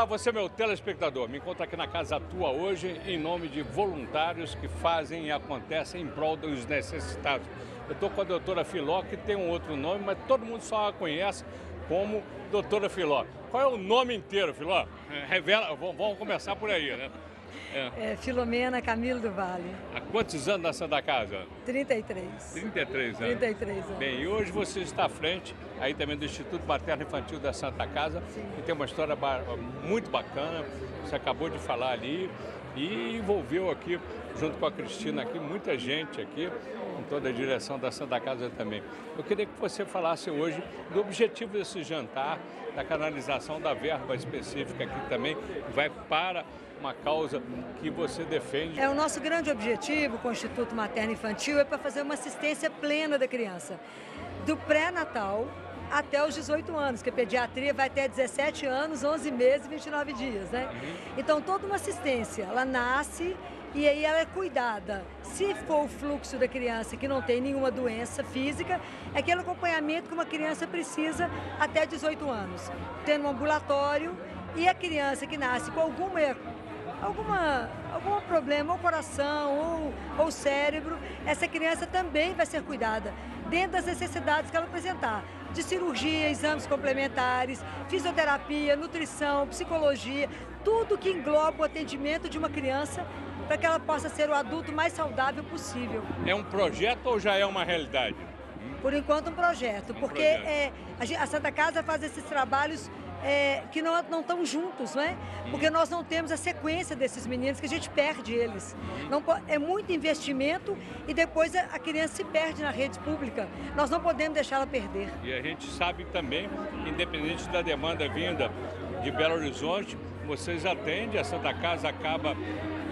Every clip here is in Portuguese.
olá, você meu telespectador. Me encontro aqui na Casa Tua hoje em nome de voluntários que fazem e acontecem em prol dos necessitados. Eu estou com a doutora Filó, que tem um outro nome, mas todo mundo só a conhece como doutora Filó. Qual é o nome inteiro, Filó? É, revela, vamos começar por aí, né? É. é. Filomena Camilo do Vale. Há quantos anos na Santa Casa? 33. 33 anos. 33 anos. Bem, e hoje você está à frente aí também do Instituto Materno Infantil da Santa Casa, Sim. que tem uma história muito bacana. Você acabou de falar ali e envolveu aqui, junto com a Cristina aqui, muita gente aqui, com toda a direção da Santa Casa também. Eu queria que você falasse hoje do objetivo desse jantar, da canalização da verba específica aqui também, que vai para uma causa que você defende. É o nosso grande objetivo com o Instituto Materno Infantil é para fazer uma assistência plena da criança, do pré-natal até os 18 anos, que a pediatria vai até 17 anos, 11 meses e 29 dias, né? Uhum. Então, toda uma assistência, ela nasce e aí ela é cuidada. Se for o fluxo da criança que não tem nenhuma doença física, é aquele acompanhamento que uma criança precisa até 18 anos, tendo um ambulatório e a criança que nasce com alguma alguma, algum problema, ou coração, ou, ou cérebro, essa criança também vai ser cuidada dentro das necessidades que ela apresentar. De cirurgia, exames complementares, fisioterapia, nutrição, psicologia, tudo que engloba o atendimento de uma criança para que ela possa ser o adulto mais saudável possível. É um projeto ou já é uma realidade? Por enquanto um projeto, um porque projeto. É, a Santa Casa faz esses trabalhos é, que não, não estão juntos, não é? Porque nós não temos a sequência desses meninos, que a gente perde eles. Não, é muito investimento e depois a, a criança se perde na rede pública. Nós não podemos deixá-la perder. E a gente sabe também, independente da demanda vinda de Belo Horizonte, vocês atendem, a Santa Casa acaba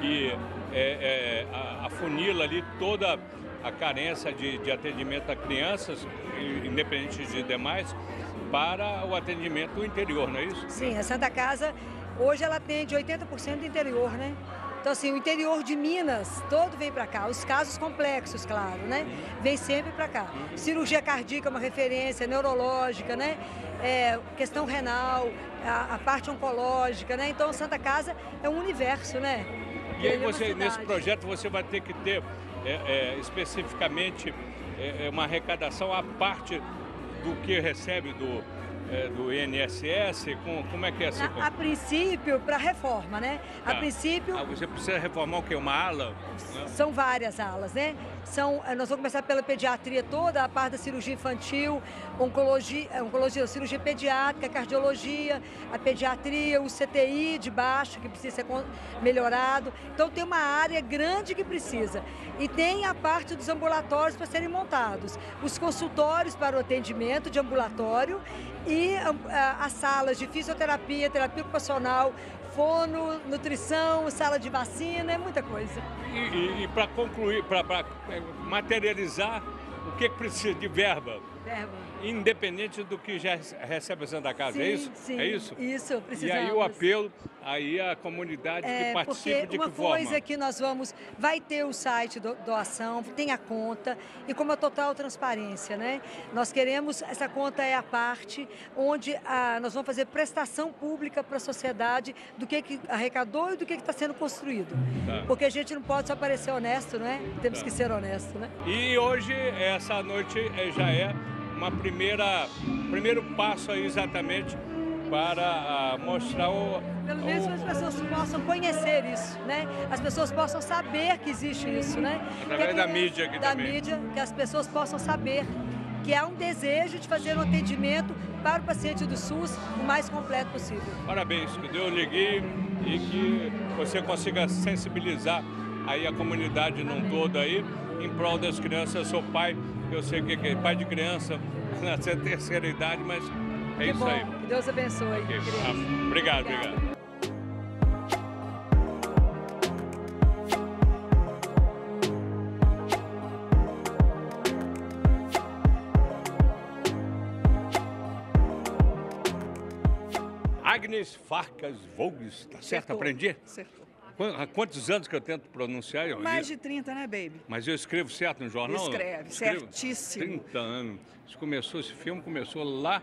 que é, é, afunila ali toda a carência de, de atendimento a crianças, independente de demais, para o atendimento do interior, não é isso? Sim, a Santa Casa hoje ela atende 80% do interior, né? Então, assim, o interior de Minas todo vem para cá. Os casos complexos, claro, né? Vem sempre para cá. Cirurgia cardíaca é uma referência, neurológica, né? É, questão renal, a, a, parte oncológica, né? Então, Santa Casa é um universo, né? E aí, é você, nesse projeto, você vai ter que ter é, é, especificamente é, é uma arrecadação à parte do que recebe do, é, do INSS? Com, como é que é assim? A, a princípio, para reforma, né? Tá. A princípio. Ah, você precisa reformar o quê? Uma ala? São várias alas, né? São, eh, nós vamos começar pela pediatria toda, a parte da cirurgia infantil, oncologia, eh, oncologia, cirurgia pediátrica, cardiologia, a pediatria, o CTI de baixo, que precisa ser melhorado. Então tem uma área grande que precisa. E tem a parte dos ambulatórios para serem montados. Os consultórios para o atendimento de ambulatório e as salas de fisioterapia, terapia ocupacional, fono, nutrição, sala de vacina, é muita coisa. E, e, e para concluir, para é, materializar, o que, que precisa de verba? Verba independente do que já recebe a Santa Casa, é sim, é isso? Sim, é isso? Isso, precisamos. E aí o apelo aí a comunidade é, que participa de que forma? uma coisa que nós vamos, vai ter o site do, doação, tem a conta e com uma total transparência, né? Nós queremos, essa conta é a parte onde a, nós vamos fazer prestação pública para a sociedade do que, que arrecadou e do que está sendo construído. Tá. Porque a gente não pode só parecer honesto, né? Temos tá. que ser honesto, né? E hoje, essa noite eh, já é uma primeira primeiro passo aí exatamente para uh, mostrar o pelo menos o... as pessoas possam conhecer isso, né? As pessoas possam saber que existe isso, né? Através da mídia aqui da também. mídia, que as pessoas possam saber que há um desejo de fazer um atendimento para o paciente do SUS o mais completo possível. Parabéns, que Deus lhe guie e que você consiga sensibilizar aí a comunidade num todo aí em prol das crianças. Eu sou pai, eu sei que é pai de criança na terceira idade, mas é que isso bom. aí. Que Deus abençoe. Okay. Ah, obrigado, obrigado. Agnes Farcas Vogues, tá certo? Aprendi? Certo. Há quantos anos que eu tento pronunciar? Mais de 30, né, baby? Mas eu escrevo certo no jornal? Escreve, certíssimo. 30 anos. Isso começou, esse filme começou lá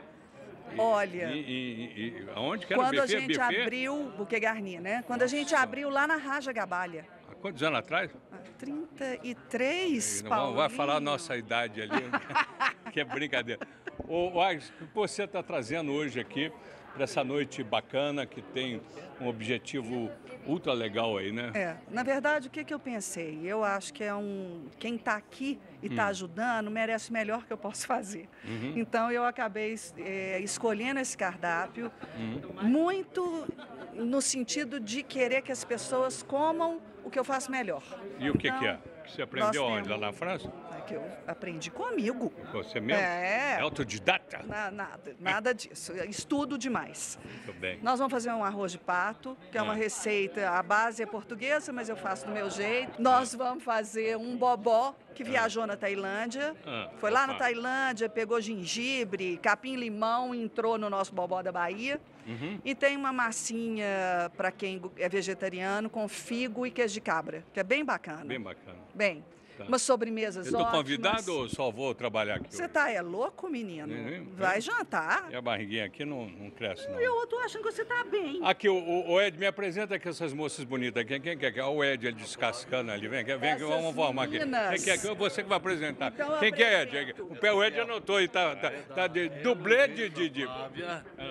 Olha. E, e, e aonde que era Quando o a buffet? gente buffet? abriu Buquê Garni, né? Quando a gente Nossa. abriu lá na Raja Gabalha. Há quantos anos atrás? Ah, 33, Não vamos- vai falar a nossa idade ali, que é brincadeira. Ô Agnes, o que você está trazendo hoje aqui para essa noite bacana que tem um objetivo ultra legal aí, né? É, na verdade, o que, que eu pensei? Eu acho que é um. Quem está aqui e Hum. está ajudando merece o melhor que eu posso fazer. Uhum. Então, eu acabei é, escolhendo esse cardápio Uhum. muito no sentido de querer que as pessoas comam o que eu faço melhor. E o que, Então, que é? Que você aprendeu onde? Lá na França? Que eu aprendi comigo. Você mesmo? É. autodidata? Na- nada, nada disso. Estudo demais. Muito bem. Nós vamos fazer um arroz de pato, que é uma Ah. receita, a base é portuguesa, mas eu faço do meu jeito. Nós vamos fazer um bobó, que viajou na Tailândia. Ah, Foi lá na. Tailândia, pegou gengibre, capim-limão, entrou no nosso bobó da Bahia. Uhum. E tem uma massinha para quem é vegetariano com figo e queijo de cabra, que é bem bacana. Bem bacana. Bem, Tá. umas sobremesas Eu estou ótimas. convidado ou só vou trabalhar aqui? Você tá é louco, menino? Uhum. Vai jantar. E a barriguinha aqui não, não cresce, não. Eu tô achando que você tá bem. Aqui, o, o- Ed, me apresenta aqui essas moças bonitas. Quem, quem, quer? Olha o Ed ele descascando ali. Vem, vem aqui, Essas vamos formar aqui. Quem quer? Você que vai apresentar. Então quem que é, Ed? O pé o Ed anotou aí, tá, tá, tá de dublê de... de, de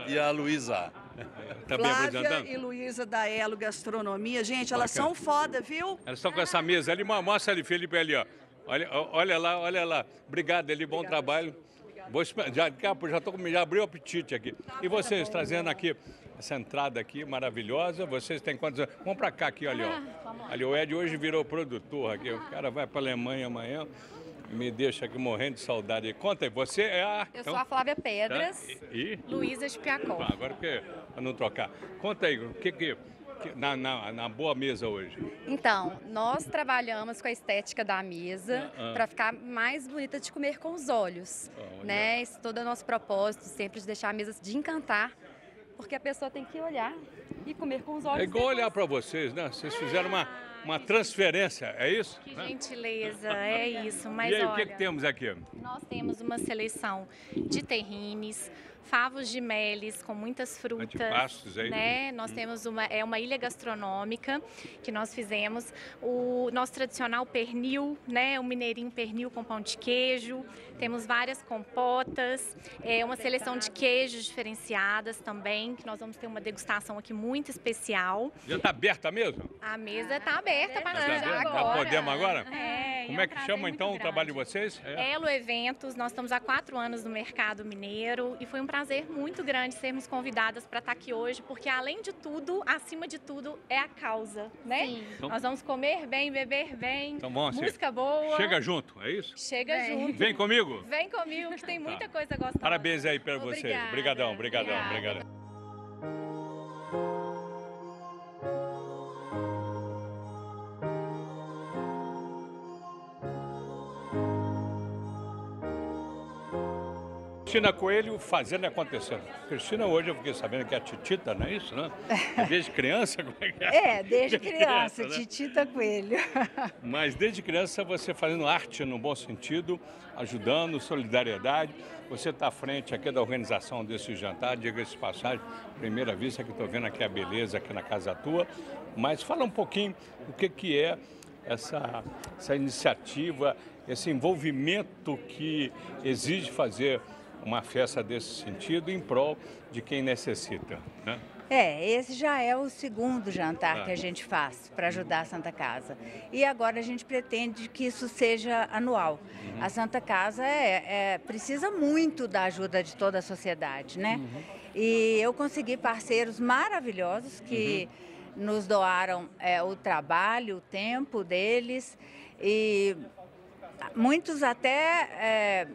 e a Luísa. Tá bem Flávia apresentando? e Luísa da Elo Gastronomia. Gente, elas Bacana. são foda, viu? Elas estão com essa mesa ali. Mo- Mostra ali, Felipe, ali, ó. Olha, olha lá, olha lá. Obrigado, ele, bom trabalho. Vou já, já, tô, já abriu o apetite aqui. E vocês trazendo aqui essa entrada aqui maravilhosa. Vocês têm quantos anos? Vamos para cá aqui, olha. Ó. Ali, o Ed hoje virou produtor aqui. O cara vai para Alemanha amanhã. Me deixa aqui morrendo de saudade. Conta aí, você é a. Eu então, sou a Flávia tá? Pedras, E? Luísa Chipiacó. Ah, agora que para não trocar. Conta aí, o que que. na, na, na boa mesa hoje. Então, nós trabalhamos com a estética da mesa Ah, ah. para ficar mais bonita de comer com os olhos. Olha. Né? Esse todo é o nosso propósito, sempre de deixar a mesa de encantar, porque a pessoa tem que olhar e comer com os olhos. É igual depois. olhar para vocês, né? Vocês fizeram uma, uma transferência, é isso? Que gentileza, é isso. Mas e aí, olha, o que, que temos aqui? nós temos uma seleção de terrines, favos de meles com muitas frutas. Antipastos aí. Né? Nós temos uma, é uma ilha gastronômica que nós fizemos. O nosso tradicional pernil, né? O mineirinho pernil com pão de queijo. Temos várias compotas, é uma seleção de queijos diferenciadas também, que nós vamos ter uma degustação aqui muito especial. Já está aberta mesmo? A mesa está aberta para nós tá aberta? Já agora. podemos agora? É, Como e é que chama então o grande. trabalho de vocês? É. Elo Eventos, nós estamos há quatro anos no mercado mineiro e foi um prazer muito grande sermos convidadas para estar aqui hoje, porque além de tudo, acima de tudo, é a causa, né? Então- Nós vamos comer bem, beber bem, Então assim. música boa. Chega junto, é isso? Chega Vem. junto. Vem comigo. Vem comigo, que tem muita Tá. coisa gostosa. Parabéns aí para vocês. Obrigada. Obrigadão, obrigadão, Obrigada. Cristina Coelho fazendo e acontecendo. Cristina, hoje eu fiquei sabendo que é a Titita, não é isso, né? Desde criança, como é que é? É, desde criança, né? Titita Coelho. Mas desde criança você fazendo arte no bom sentido, ajudando, solidariedade. Você está à frente aqui da organização desse jantar, diga-se passagem, primeira vista que estou vendo aqui a beleza aqui na casa tua. Mas fala um pouquinho o que, que é essa, essa iniciativa, esse envolvimento que exige fazer uma festa desse sentido em prol de quem necessita. Né? É, esse já é o segundo jantar Ah. que a gente faz para ajudar a Santa Casa. E agora a gente pretende que isso seja anual. A Santa Casa é, é- precisa muito da ajuda de toda a sociedade, né? E eu consegui parceiros maravilhosos que nos doaram é, o trabalho, o tempo deles e muitos até é,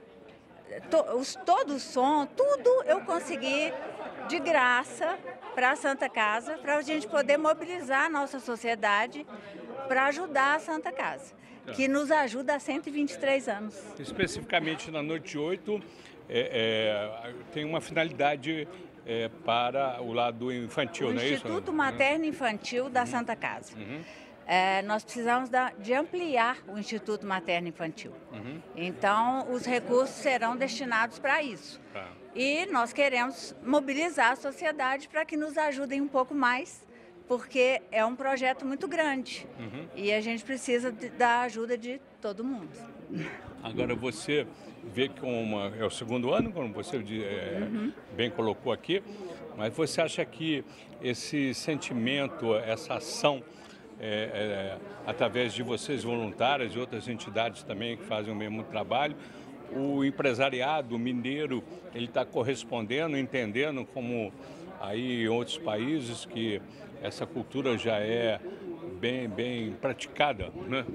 to- os, todo o som, tudo eu consegui de graça para a Santa Casa, para a gente poder mobilizar a nossa sociedade para ajudar a Santa Casa, que nos ajuda há 123 anos. Especificamente na noite 8, é, é, tem uma finalidade é, para o lado infantil, o não é isso? Instituto Materno Infantil da Santa Casa. É, nós precisamos da, de ampliar o Instituto Materno Infantil. Uhum. Então, os recursos serão destinados para isso. Tá. E nós queremos mobilizar a sociedade para que nos ajudem um pouco mais, porque é um projeto muito grande uhum. e a gente precisa de, da ajuda de todo mundo. Agora você vê que uma, é o segundo ano, como você é, uhum. bem colocou aqui, mas você acha que esse sentimento, essa ação, é, é, através de vocês voluntários e outras entidades também que fazem o mesmo trabalho, o empresariado mineiro ele está correspondendo, entendendo como aí em outros países que essa cultura já é bem, bem praticada, né?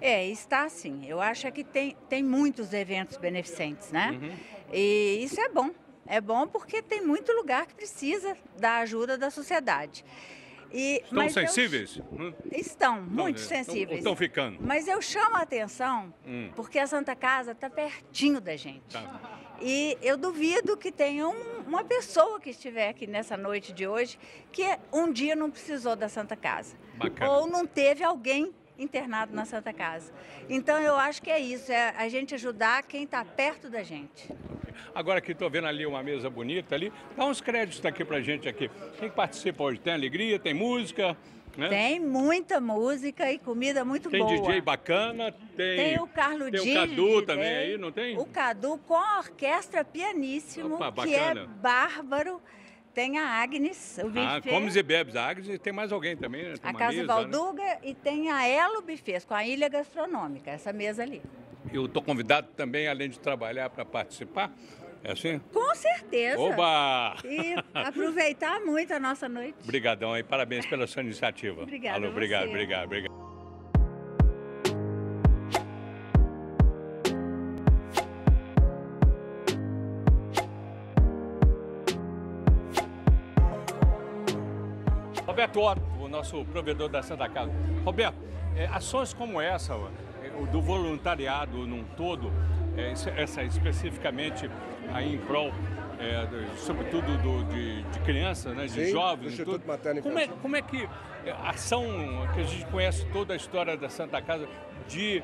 É, está sim. Eu acho que tem, tem muitos eventos beneficentes, né? Uhum. E isso é bom. É bom porque tem muito lugar que precisa da ajuda da sociedade. E, estão sensíveis? Eu, hum? estão, muito estão, sensíveis. Estão ficando. Mas eu chamo a atenção hum. porque a Santa Casa está pertinho da gente. Tá. E eu duvido que tenha um, uma pessoa que estiver aqui nessa noite de hoje que um dia não precisou da Santa Casa. Bacana. Ou não teve alguém internado na Santa Casa. Então eu acho que é isso, é a gente ajudar quem está perto da gente. Agora que estou vendo ali uma mesa bonita ali, dá uns créditos aqui para gente aqui. Quem participa hoje? Tem alegria, tem música? Né? Tem muita música e comida muito tem boa. Tem DJ bacana, tem. Tem o Carlos Tem o Cadu também aí, não tem? O Cadu com a orquestra pianíssimo, Opa, que é bárbaro. Tem a Agnes, o buffet. Ah, comes e bebes. A Agnes e tem mais alguém também, né? Tem a Casa mesa, Valduga né? e tem a Elo Buffet, com a Ilha Gastronômica, essa mesa ali. Eu estou convidado também, além de trabalhar, para participar. É assim? Com certeza. Oba! E aproveitar muito a nossa noite. Obrigadão aí, parabéns pela sua iniciativa. Obrigada. Alô, obrigado, obrigado, obrigado. Otto, o nosso provedor da Santa Casa. Roberto, é, ações como essa, é, do voluntariado num todo, é, essa especificamente aí em prol, é, sobretudo do, de, de, crianças, né, de Sim, jovens. Instituto tudo. Materno como é, como é que a ação, que a gente conhece toda a história da Santa Casa, de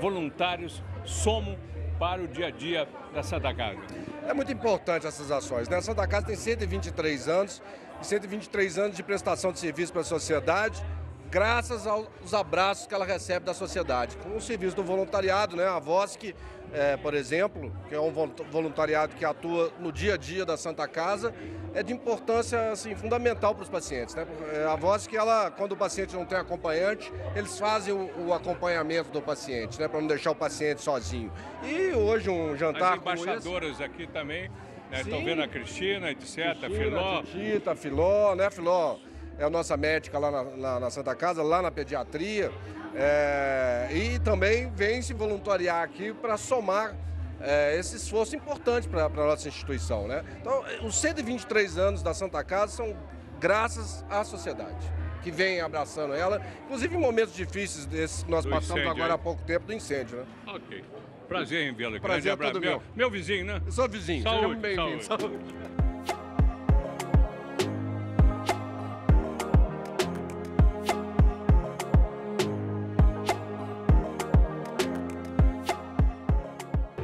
voluntários somam para o dia a dia da Santa Casa? É muito importante essas ações. Né? A Santa Casa tem 123 anos, e 123 anos de prestação de serviço para a sociedade, graças aos abraços que ela recebe da sociedade. Com o serviço do voluntariado, né? a voz que é, por exemplo, que é um voluntariado que atua no dia a dia da Santa Casa, é de importância assim, fundamental para os pacientes. Né? É a voz que ela, quando o paciente não tem acompanhante, eles fazem o, o acompanhamento do paciente, né? para não deixar o paciente sozinho. E hoje um jantar As embaixadoras esse... aqui também, estão né? vendo a Cristina, etc., Cristina, Filó. Tita, Filó, né, Filó? É a nossa médica lá na, na, na Santa Casa, lá na pediatria. É, e também vem se voluntariar aqui para somar é, esse esforço importante para a nossa instituição. Né? Então, os 123 anos da Santa Casa são graças à sociedade, que vem abraçando ela, inclusive em momentos difíceis desses que nós do passamos incêndio, agora há pouco tempo do incêndio. Né? Ok. Prazer em vê-lo. Prazer é todo meu. meu. vizinho, né? Eu sou vizinho. Saúde, bem-vindo. Saúde.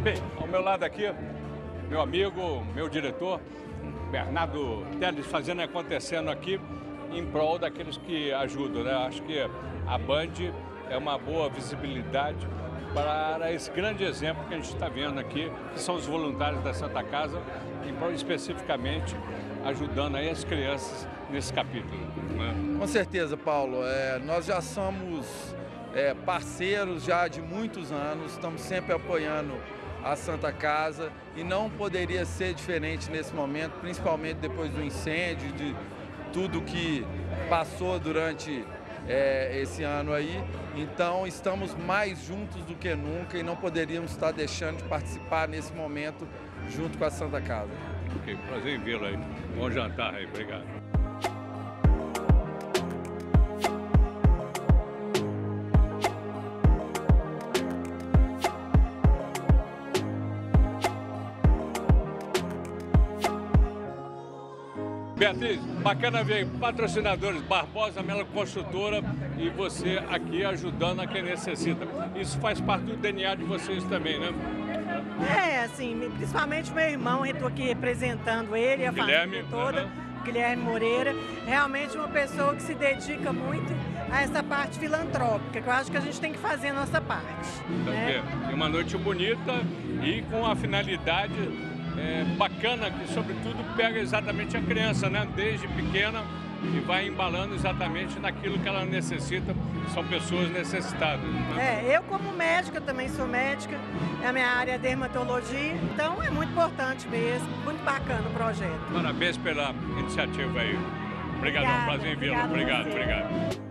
Bem, ao meu lado aqui, meu amigo, meu diretor, Bernardo Teles, fazendo acontecendo aqui em prol daqueles que ajudam. Né? Acho que a Band é uma boa visibilidade para esse grande exemplo que a gente está vendo aqui, que são os voluntários da Santa Casa, prol especificamente ajudando aí as crianças nesse capítulo. Né? Com certeza, Paulo. É, nós já somos é, parceiros já de muitos anos, estamos sempre apoiando a Santa Casa e não poderia ser diferente nesse momento, principalmente depois do incêndio, de tudo que passou durante é, esse ano aí. Então estamos mais juntos do que nunca e não poderíamos estar deixando de participar nesse momento junto com a Santa Casa. Ok, prazer em vê-lo aí. Bom jantar aí, obrigado. Beatriz, Bacana ver patrocinadores Barbosa Mela Construtora e você aqui ajudando a quem necessita. Isso faz parte do DNA de vocês também, né? É, assim, principalmente meu irmão, eu estou aqui representando ele, a Guilherme, família toda, uhum. Guilherme Moreira, realmente uma pessoa que se dedica muito a essa parte filantrópica, que eu acho que a gente tem que fazer a nossa parte. Então, né? é uma noite bonita e com a finalidade é, bacana que, sobretudo, pega exatamente a criança, né? Desde pequena e vai embalando exatamente naquilo que ela necessita. São pessoas necessitadas. Né? É, eu como médica também sou médica, a minha área é dermatologia, então é muito importante mesmo, muito bacana o projeto. Parabéns pela iniciativa aí. Obrigado, é um Obrigada, prazer em vê-lo. Obrigado, obrigado.